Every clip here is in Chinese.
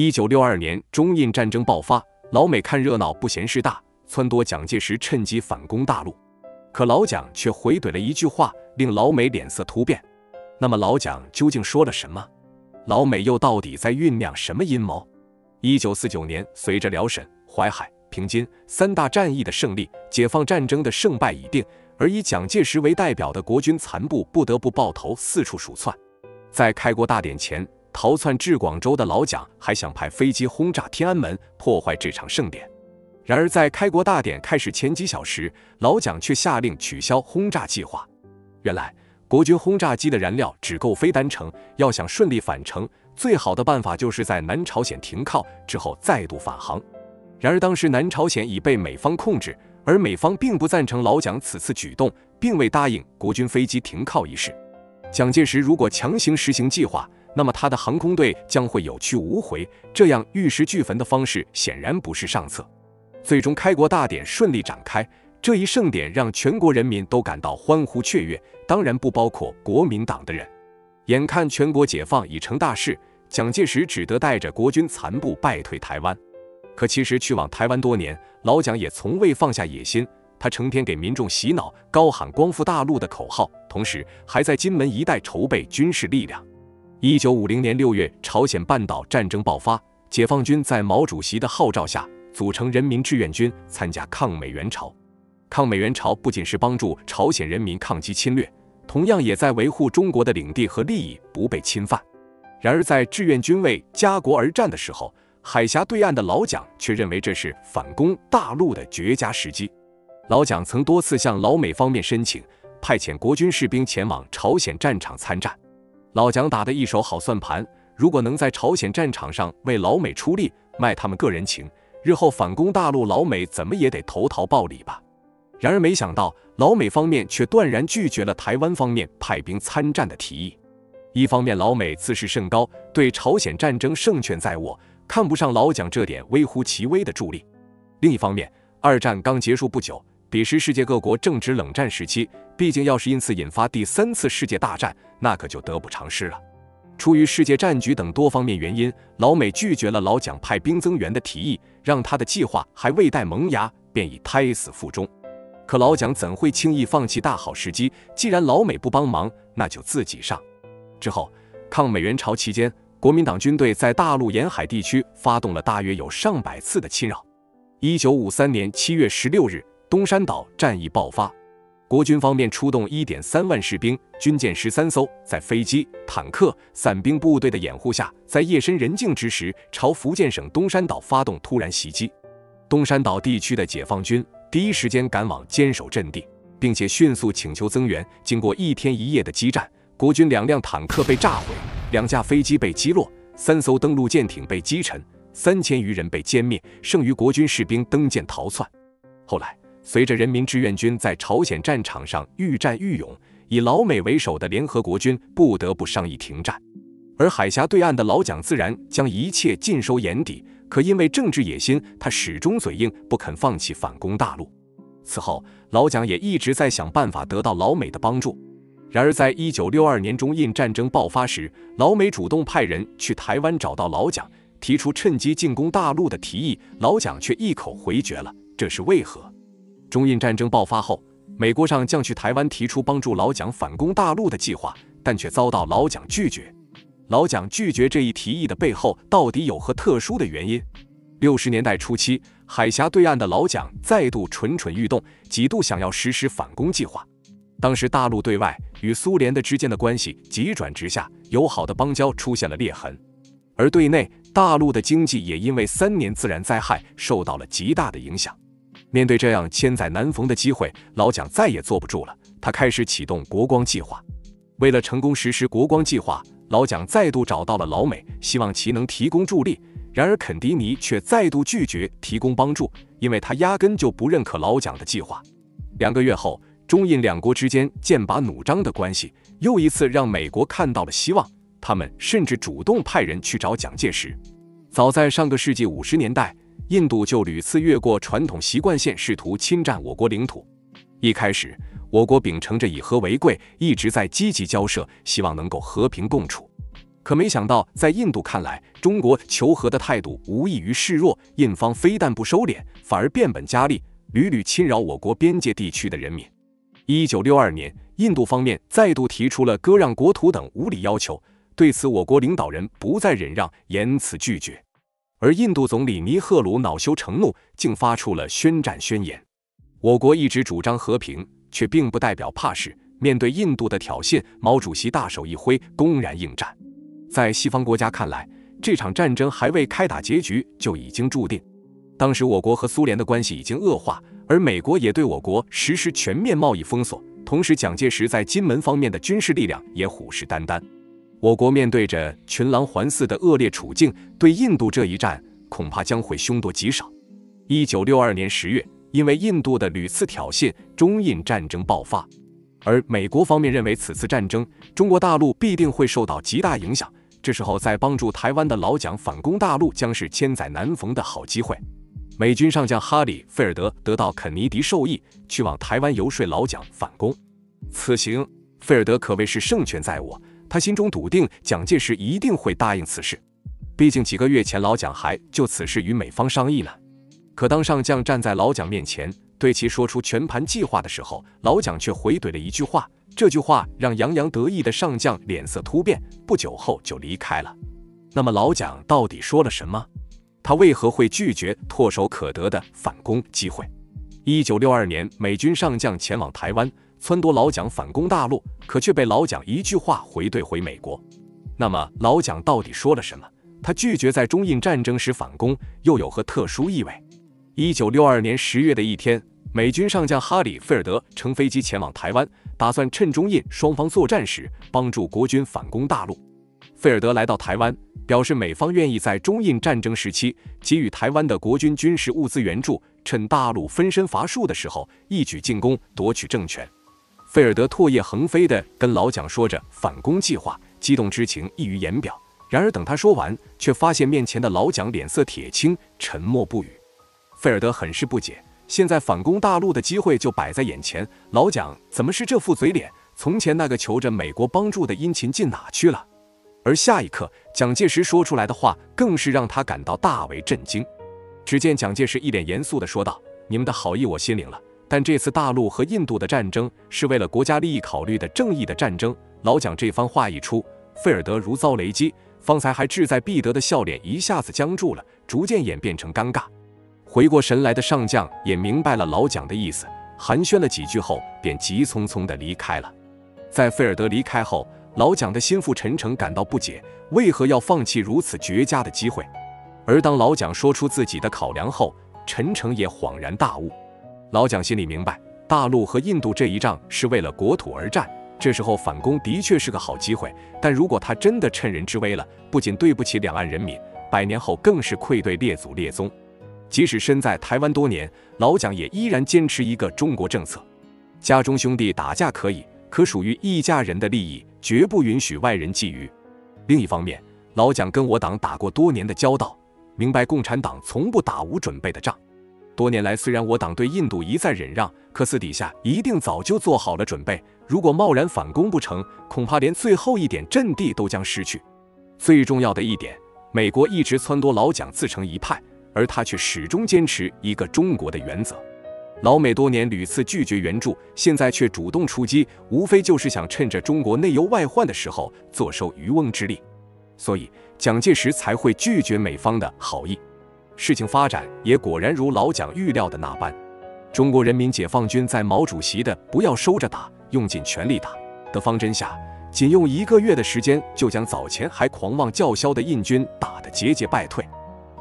一九六二年，中印战争爆发，老美看热闹不嫌事大，撺掇蒋介石趁机反攻大陆。可老蒋却回怼了一句话，令老美脸色突变。那么老蒋究竟说了什么？老美又到底在酝酿什么阴谋？一九四九年，随着辽沈、淮海、平津三大战役的胜利，解放战争的胜败已定，而以蒋介石为代表的国军残部不得不抱头四处鼠窜。在开国大典前。逃窜至广州的老蒋还想派飞机轰炸天安门，破坏这场盛典。然而，在开国大典开始前几小时，老蒋却下令取消轰炸计划。原来，国军轰炸机的燃料只够飞单程，要想顺利返程，最好的办法就是在南朝鲜停靠之后再度返航。然而，当时南朝鲜已被美方控制，而美方并不赞成老蒋此次举动，并未答应国军飞机停靠一事。蒋介石如果强行实行计划，那么他的航空队将会有去无回，这样玉石俱焚的方式显然不是上策。最终，开国大典顺利展开，这一盛典让全国人民都感到欢呼雀跃，当然不包括国民党的人。眼看全国解放已成大事，蒋介石只得带着国军残部败退台湾。可其实去往台湾多年，老蒋也从未放下野心，他成天给民众洗脑，高喊“光复大陆”的口号，同时还在金门一带筹备军事力量。一九五零年六月，朝鲜半岛战争爆发，解放军在毛主席的号召下组成人民志愿军，参加抗美援朝。抗美援朝不仅是帮助朝鲜人民抗击侵略，同样也在维护中国的领地和利益不被侵犯。然而，在志愿军为家国而战的时候，海峡对岸的老蒋却认为这是反攻大陆的绝佳时机。老蒋曾多次向老美方面申请派遣国军士兵前往朝鲜战场参战。老蒋打的一手好算盘，如果能在朝鲜战场上为老美出力，卖他们个人情，日后反攻大陆，老美怎么也得投桃报李吧。然而没想到，老美方面却断然拒绝了台湾方面派兵参战的提议。一方面，老美自视甚高，对朝鲜战争胜券在握，看不上老蒋这点微乎其微的助力；另一方面，二战刚结束不久。彼时世界各国正值冷战时期，毕竟要是因此引发第三次世界大战，那可就得不偿失了。出于世界战局等多方面原因，老美拒绝了老蒋派兵增援的提议，让他的计划还未待萌芽，便已胎死腹中。可老蒋怎会轻易放弃大好时机？既然老美不帮忙，那就自己上。之后，抗美援朝期间，国民党军队在大陆沿海地区发动了大约有上百次的侵扰。一九五三年七月十六日。东山岛战役爆发，国军方面出动一点三万士兵、军舰十三艘，在飞机、坦克、伞兵部队的掩护下，在夜深人静之时，朝福建省东山岛发动突然袭击。东山岛地区的解放军第一时间赶往坚守阵地，并且迅速请求增援。经过一天一夜的激战，国军两辆坦克被炸毁，两架飞机被击落，三艘登陆舰艇被击沉，三千余人被歼灭，剩余国军士兵登舰逃窜。后来。随着人民志愿军在朝鲜战场上愈战愈勇，以老美为首的联合国军不得不商议停战，而海峡对岸的老蒋自然将一切尽收眼底。可因为政治野心，他始终嘴硬，不肯放弃反攻大陆。此后，老蒋也一直在想办法得到老美的帮助。然而，在一九六二年中印战争爆发时，老美主动派人去台湾找到老蒋，提出趁机进攻大陆的提议，老蒋却一口回绝了。这是为何？中印战争爆发后，美国上将去台湾提出帮助老蒋反攻大陆的计划，但却遭到老蒋拒绝。老蒋拒绝这一提议的背后，到底有何特殊的原因？六十年代初期，海峡对岸的老蒋再度蠢蠢欲动，几度想要实施反攻计划。当时大陆对外与苏联的之间的关系急转直下，友好的邦交出现了裂痕，而对内大陆的经济也因为三年自然灾害受到了极大的影响。面对这样千载难逢的机会，老蒋再也坐不住了。他开始启动国光计划。为了成功实施国光计划，老蒋再度找到了老美，希望其能提供助力。然而，肯迪尼却再度拒绝提供帮助，因为他压根就不认可老蒋的计划。两个月后，中印两国之间剑拔弩张的关系又一次让美国看到了希望。他们甚至主动派人去找蒋介石。早在上个世纪五十年代。印度就屡次越过传统习惯线，试图侵占我国领土。一开始，我国秉承着以和为贵，一直在积极交涉，希望能够和平共处。可没想到，在印度看来，中国求和的态度无异于示弱，印方非但不收敛，反而变本加厉，屡屡侵扰我国边界地区的人民。一九六二年，印度方面再度提出了割让国土等无理要求，对此我国领导人不再忍让，严词拒绝。而印度总理尼赫鲁恼羞成怒，竟发出了宣战宣言。我国一直主张和平，却并不代表怕事。面对印度的挑衅，毛主席大手一挥，公然应战。在西方国家看来，这场战争还未开打，结局就已经注定。当时我国和苏联的关系已经恶化，而美国也对我国实施全面贸易封锁。同时，蒋介石在金门方面的军事力量也虎视眈眈。我国面对着群狼环伺的恶劣处境，对印度这一战恐怕将会凶多吉少。一九六二年十月，因为印度的屡次挑衅，中印战争爆发。而美国方面认为，此次战争中国大陆必定会受到极大影响。这时候，在帮助台湾的老蒋反攻大陆，将是千载难逢的好机会。美军上将哈里·菲尔德得到肯尼迪授意，去往台湾游说老蒋反攻。此行，菲尔德可谓是胜券在握。他心中笃定，蒋介石一定会答应此事。毕竟几个月前，老蒋还就此事与美方商议呢。可当上将站在老蒋面前，对其说出全盘计划的时候，老蒋却回怼了一句话。这句话让洋洋得意的上将脸色突变，不久后就离开了。那么老蒋到底说了什么？他为何会拒绝唾手可得的反攻机会？一九六二年，美军上将前往台湾，撺掇老蒋反攻大陆，可却被老蒋一句话回怼回美国。那么老蒋到底说了什么？他拒绝在中印战争时反攻，又有何特殊意味？一九六二年十月的一天。美军上将哈里·菲尔德乘飞机前往台湾，打算趁中印双方作战时帮助国军反攻大陆。菲尔德来到台湾，表示美方愿意在中印战争时期给予台湾的国军军事物资援助，趁大陆分身乏术的时候一举进攻，夺取政权。费尔德唾液横飞地跟老蒋说着反攻计划，激动之情溢于言表。然而等他说完，却发现面前的老蒋脸色铁青，沉默不语。费尔德很是不解。现在反攻大陆的机会就摆在眼前，老蒋怎么是这副嘴脸？从前那个求着美国帮助的殷勤进哪去了？而下一刻，蒋介石说出来的话更是让他感到大为震惊。只见蒋介石一脸严肃地说道：“你们的好意我心领了，但这次大陆和印度的战争是为了国家利益考虑的正义的战争。”老蒋这番话一出，费尔德如遭雷击，方才还志在必得的笑脸一下子僵住了，逐渐演变成尴尬。回过神来的上将也明白了老蒋的意思，寒暄了几句后，便急匆匆地离开了。在费尔德离开后，老蒋的心腹陈诚感到不解，为何要放弃如此绝佳的机会？而当老蒋说出自己的考量后，陈诚也恍然大悟。老蒋心里明白，大陆和印度这一仗是为了国土而战，这时候反攻的确是个好机会。但如果他真的趁人之危了，不仅对不起两岸人民，百年后更是愧对列祖列宗。即使身在台湾多年，老蒋也依然坚持一个中国政策：家中兄弟打架可以，可属于一家人的利益，绝不允许外人觊觎。另一方面，老蒋跟我党打过多年的交道，明白共产党从不打无准备的仗。多年来，虽然我党对印度一再忍让，可私底下一定早就做好了准备。如果贸然反攻不成，恐怕连最后一点阵地都将失去。最重要的一点，美国一直撺掇老蒋自成一派。而他却始终坚持一个中国的原则。老美多年屡次拒绝援助，现在却主动出击，无非就是想趁着中国内忧外患的时候坐收渔翁之利。所以蒋介石才会拒绝美方的好意。事情发展也果然如老蒋预料的那般，中国人民解放军在毛主席的“不要收着打，用尽全力打”的方针下，仅用一个月的时间，就将早前还狂妄叫嚣的印军打得节节败退。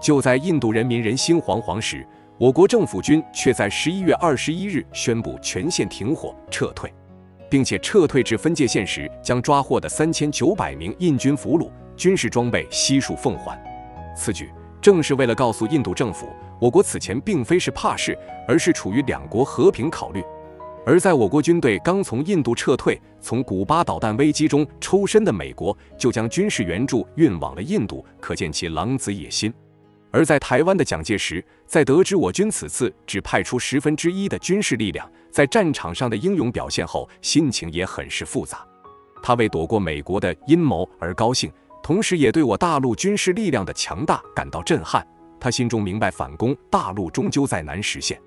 就在印度人民人心惶惶时，我国政府军却在十一月二十一日宣布全线停火撤退，并且撤退至分界线时，将抓获的三千九百名印军俘虏、军事装备悉数奉还。此举正是为了告诉印度政府，我国此前并非是怕事，而是处于两国和平考虑。而在我国军队刚从印度撤退、从古巴导弹危机中抽身的美国，就将军事援助运往了印度，可见其狼子野心。而在台湾的蒋介石，在得知我军此次只派出十分之一的军事力量，在战场上的英勇表现后，心情也很是复杂。他为躲过美国的阴谋而高兴，同时也对我大陆军事力量的强大感到震撼。他心中明白，反攻大陆终究再难实现。